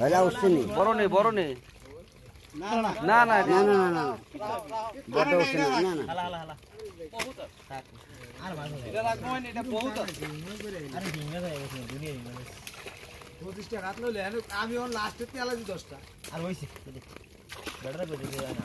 হলে উঠছে নি বড় নেই বড় নেই না না না না না না। বড় উঠছে না না না। হালা হালা হালা। আর মাছ এটা রাখব না এটা বহুত আছে। আরে ডিঙ্গা হয়ে গেছে দুনিয়া রাত লইলে আমি লাস্টে তেলা দশটা। আর হইছে বেড়া বেড়ে না।